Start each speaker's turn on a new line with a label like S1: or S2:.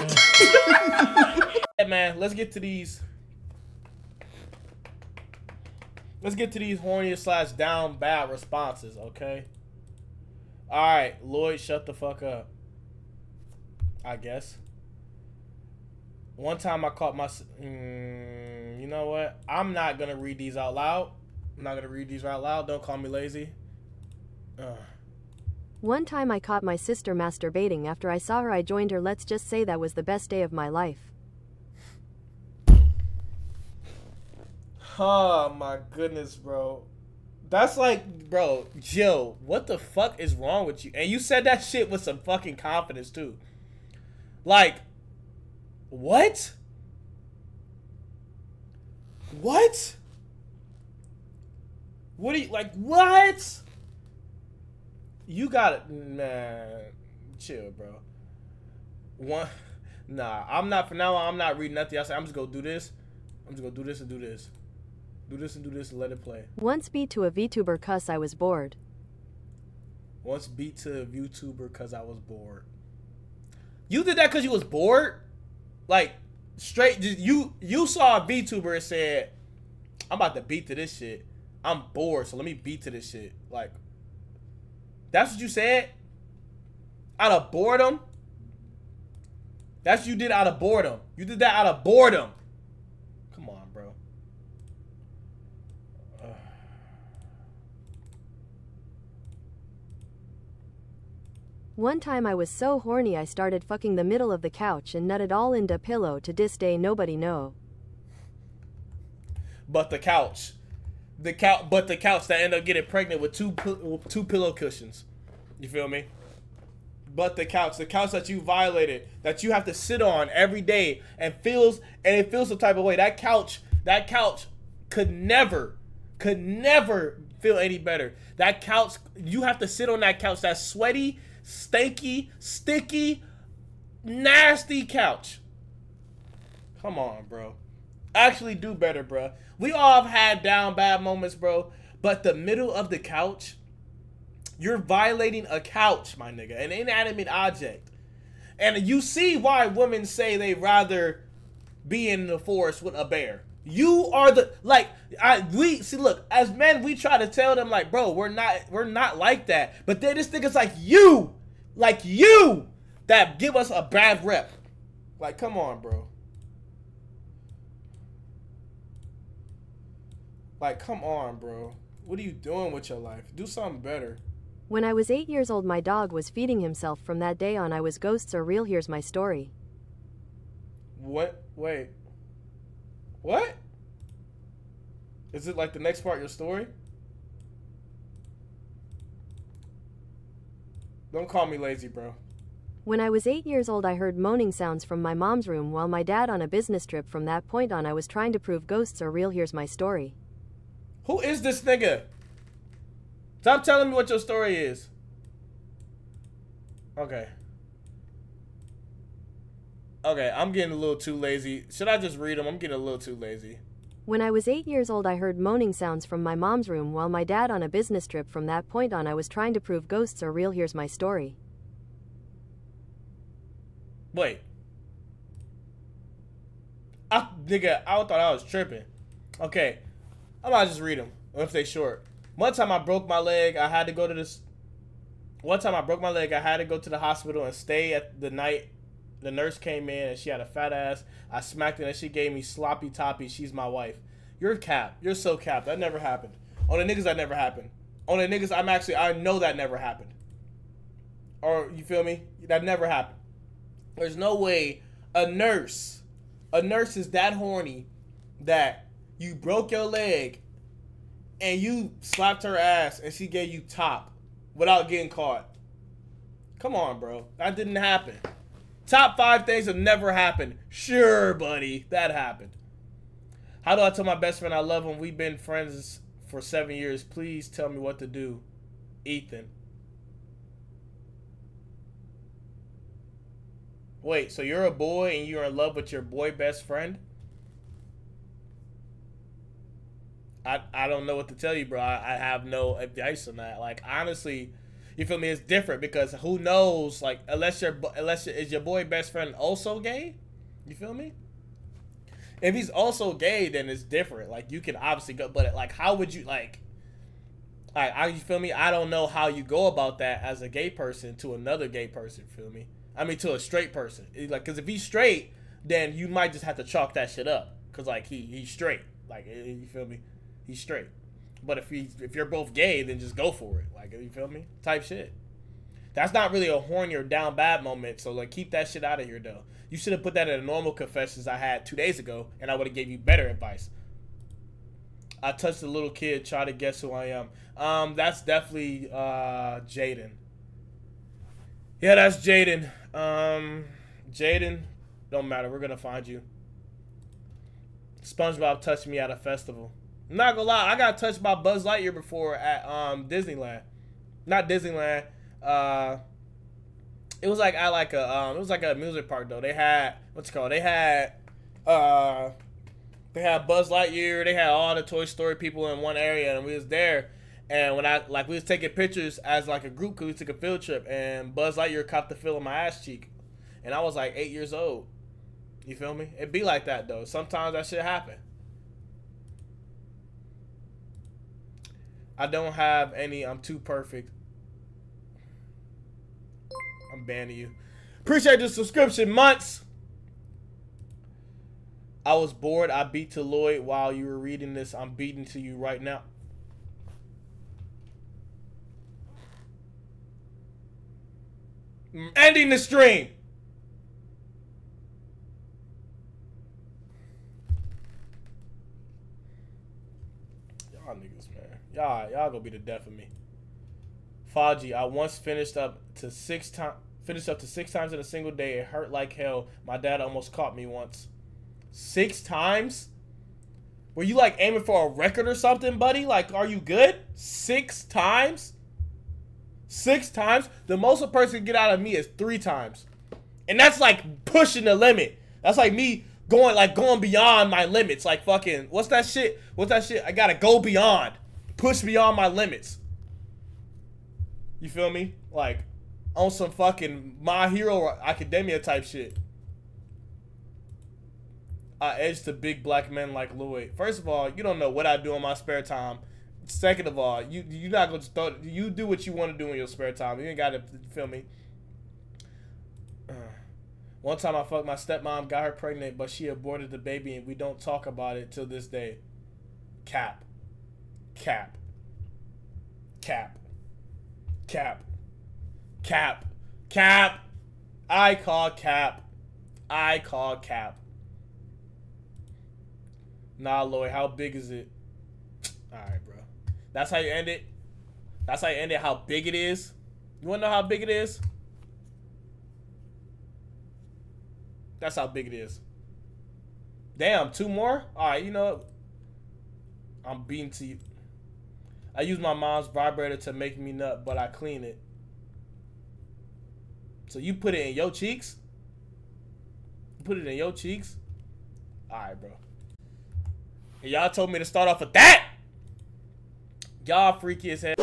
S1: man, let's get to these. Let's get to these horny slash down bad responses, okay? All right, Lloyd, shut the fuck up. I guess. One time I caught my. Mm, you know what? I'm not gonna read these out loud. I'm not gonna read these out loud. Don't call me lazy. Ugh.
S2: One time I caught my sister masturbating after I saw her I joined her let's just say that was the best day of my life.
S1: Oh my goodness, bro. That's like, bro, Jill, what the fuck is wrong with you? And you said that shit with some fucking confidence too. Like, what? What? What do you like? What? You got it, man. Chill, bro. One, nah. I'm not for now. I'm not reading nothing else. I'm just gonna do this. I'm just gonna do this and do this. Do this and do this and let it play.
S2: Once beat to a VTuber cuss I was bored.
S1: Once beat to a VTuber cause I was bored. You did that cause you was bored? Like straight you you saw a VTuber and said, I'm about to beat to this shit. I'm bored, so let me beat to this shit. Like that's what you said? Out of boredom? That's what you did out of boredom. You did that out of boredom. Come on, bro.
S2: One time I was so horny I started fucking the middle of the couch and nutted all into pillow to this day nobody know.
S1: But the couch. The couch, but the couch that end up getting pregnant with two two pillow cushions. You feel me? But the couch, the couch that you violated, that you have to sit on every day and feels and it feels the type of way. That couch, that couch could never, could never feel any better. That couch, you have to sit on that couch, that sweaty, stanky, sticky, nasty couch. Come on, bro. Actually do better, bro. We all have had down bad moments, bro. But the middle of the couch, you're violating a couch, my nigga, an inanimate object. And you see why women say they rather be in the forest with a bear. You are the like I we see look as men we try to tell them like bro we're not we're not like that but then this nigga's like you like you that give us a bad rep like come on bro Like, come on, bro. What are you doing with your life? Do something better.
S2: When I was 8 years old my dog was feeding himself from that day on I was ghosts are real here's my story.
S1: What? Wait. What? Is it like the next part of your story? Don't call me lazy, bro.
S2: When I was 8 years old I heard moaning sounds from my mom's room while my dad on a business trip from that point on I was trying to prove ghosts are real here's my story.
S1: Who is this nigga? Stop telling me what your story is. Okay. Okay, I'm getting a little too lazy. Should I just read them? I'm getting a little too lazy.
S2: When I was 8 years old I heard moaning sounds from my mom's room while my dad on a business trip from that point on I was trying to prove ghosts are real here's my story.
S1: Wait. I, nigga, I thought I was tripping. Okay, I might just read them if they short. One time I broke my leg. I had to go to this. One time I broke my leg. I had to go to the hospital and stay at the night. The nurse came in and she had a fat ass. I smacked her and she gave me sloppy toppy. She's my wife. You're cap. You're so cap. That never happened. On the niggas, that never happened. On the niggas, I'm actually I know that never happened. Or you feel me? That never happened. There's no way a nurse, a nurse is that horny that you broke your leg and you slapped her ass and she gave you top without getting caught. Come on, bro. That didn't happen. Top five things have never happened. Sure, buddy. That happened. How do I tell my best friend I love him? We've been friends for seven years. Please tell me what to do. Ethan. Wait, so you're a boy and you're in love with your boy best friend? I, I don't know what to tell you, bro. I, I have no advice on that. Like honestly, You feel me? It's different because who knows? Like, unless your unless your, is your boy best friend also gay? You feel me? If he's also gay, then it's different. Like, you can obviously go, but like, how would you like? Like, I, you feel me? I don't know how you go about that as a gay person to another gay person. Feel me? I mean, to a straight person. Like, cause if he's straight, then you might just have to chalk that shit up. Cause like he he's straight. Like, eh, eh, you feel me? He's straight. But if he if you're both gay, then just go for it. Like you feel me? Type shit. That's not really a horny or down bad moment. So like keep that shit out of here though. You should have put that in a normal confessions I had two days ago, and I would have gave you better advice. I touched a little kid, try to guess who I am. Um, that's definitely uh Jaden. Yeah, that's Jaden. Um, Jaden, don't matter. We're gonna find you. SpongeBob touched me at a festival. I'm not gonna lie, I got touched by Buzz Lightyear before at um Disneyland. Not Disneyland. Uh it was like I like a um it was like a music park though. They had what's it called? They had uh they had Buzz Lightyear, they had all the Toy Story people in one area and we was there and when I like we was taking pictures as like a group because we took a field trip and Buzz Lightyear caught the feel of my ass cheek. And I was like eight years old. You feel me? It be like that though. Sometimes that shit happen. I don't have any. I'm too perfect. I'm banning you. Appreciate the subscription months. I was bored. I beat to Lloyd while you were reading this. I'm beating to you right now. Ending the stream. Y'all niggas, man. Y'all, y'all gonna be the death of me. Faji, I once finished up to six times. Finished up to six times in a single day. It hurt like hell. My dad almost caught me once. Six times? Were you like aiming for a record or something, buddy? Like, are you good? Six times? Six times? The most a person can get out of me is three times. And that's like pushing the limit. That's like me going like going beyond my limits. Like fucking what's that shit? What's that shit? I gotta go beyond. Push beyond my limits. You feel me? Like on some fucking My Hero Academia type shit. I edge to big black men like Louis. First of all, you don't know what I do in my spare time. Second of all, you you're not gonna throw. You do what you want to do in your spare time. You ain't gotta feel me. One time I fucked my stepmom, got her pregnant, but she aborted the baby, and we don't talk about it till this day. Cap. Cap. Cap. Cap. Cap. Cap. I call cap. I call cap. Nah, Lloyd, how big is it? Alright, bro. That's how you end it? That's how you end it, how big it is? You wanna know how big it is? That's how big it is. Damn, two more? Alright, you know I'm beating to you. I use my mom's vibrator to make me nut, but I clean it. So you put it in your cheeks? put it in your cheeks? Alright, bro. Y'all told me to start off with that! Y'all freaky as hell.